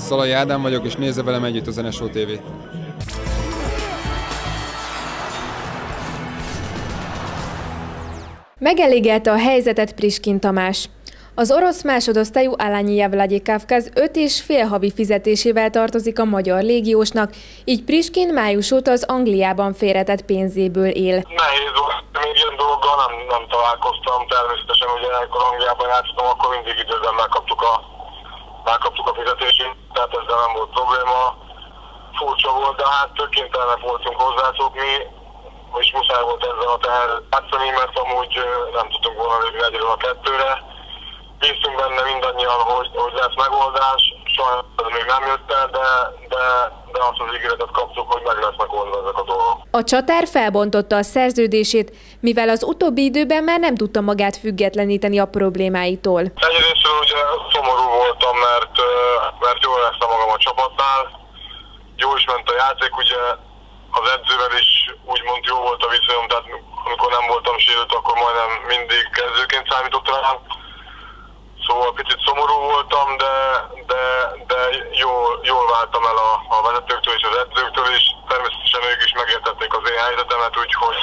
Szalai Ádám vagyok, és nézze velem együtt az NSO TV-t. Megelégelte a helyzetet Priskin Tamás. Az orosz másodosztályú Alányi Vladikavkaz öt és fél havi fizetésével tartozik a magyar légiósnak, így Priskin május óta az Angliában félretett pénzéből él. Nehéz volt, még ilyen dologgal nem, nem találkoztam, természetesen ugye amikor Angliában játszottam, akkor mindig időben megkaptuk a, megkaptuk a fizetését, tehát ezzel nem volt probléma. Furcsa volt, de hát kénytelenek voltunk hozzászokni, és muszáj volt ezzel a teher játszani, mert amúgy nem tudtunk volna lépni egyről a kettőre bíztunk benne mindannyian, hogy, hogy lesz megoldás, sajnos ez még nem jött el, de, de, de azt az ígéretet kaptuk, hogy meg lesz megoldva ezek a dolgok. A csatár felbontotta a szerződését, mivel az utóbbi időben már nem tudta magát függetleníteni a problémáitól. Egyrészt ugye szomorú voltam, mert, mert jól lesz magam a csapatnál, jó is ment a játék, ugye az edzővel is úgymond jó volt a viszonyom, tehát amikor nem voltam sérült, akkor majdnem mindig kezdőként számított rám Szóval picit szomorú voltam, de, jól, váltam el a, a vezetőktől és az edzőktől is. Természetesen ők is megértették az én helyzetemet, úgyhogy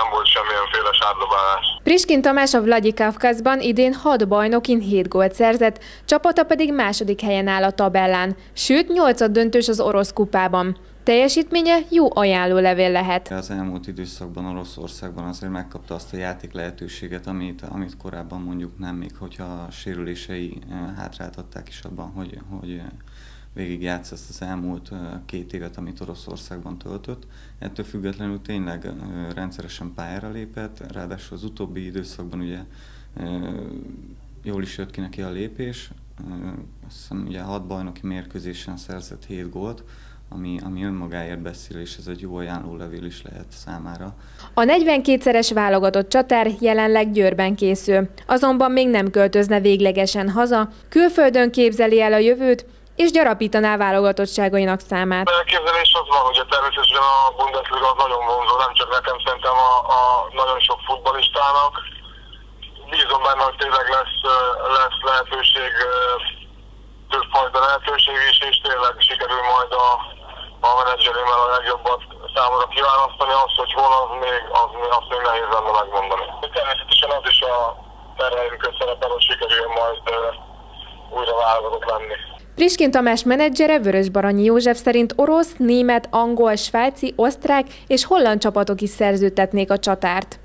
nem volt semmilyenféle sárdobálás. Priskin Tamás a Vladikavkazban idén 6 bajnokin 7 gólt szerzett, csapata pedig második helyen áll a tabellán, sőt 8 döntős az orosz kupában. Teljesítménye jó ajánlólevél lehet. Az elmúlt időszakban Oroszországban azért megkapta azt a játék lehetőséget, amit, amit korábban mondjuk nem, még hogyha a sérülései eh, hátráltatták is abban, hogy, hogy eh, végig játsz ezt az elmúlt két évet, amit Oroszországban töltött. Ettől függetlenül tényleg rendszeresen pályára lépett, ráadásul az utóbbi időszakban ugye jól is jött ki neki a lépés, azt hiszem ugye hat bajnoki mérkőzésen szerzett 7 gólt, ami, ami önmagáért beszél, és ez egy jó ajánlólevél is lehet számára. A 42-szeres válogatott csatár jelenleg Győrben készül, azonban még nem költözne véglegesen haza, külföldön képzeli el a jövőt, és gyarapítaná válogatottságainak számát. A elképzelés az van, hogy természetesen a Bundesliga az nagyon vonzó, nem csak nekem, szerintem a, a nagyon sok futballistának. Bízom benne, hogy tényleg lesz, lesz lehetőség, többfajta lehetőség is, és tényleg sikerül majd a, a menedzseremmel a legjobbat számomra kiválasztani, az, hogy hol az még, az, azt még nehéz lenne megmondani. Természetesen az is a terveim közszerepel, hogy sikerül majd újra válogatott lenni. Priskin Tamás menedzsere Vörös Baranyi József szerint orosz, német, angol, svájci, osztrák és holland csapatok is szerződtetnék a csatárt.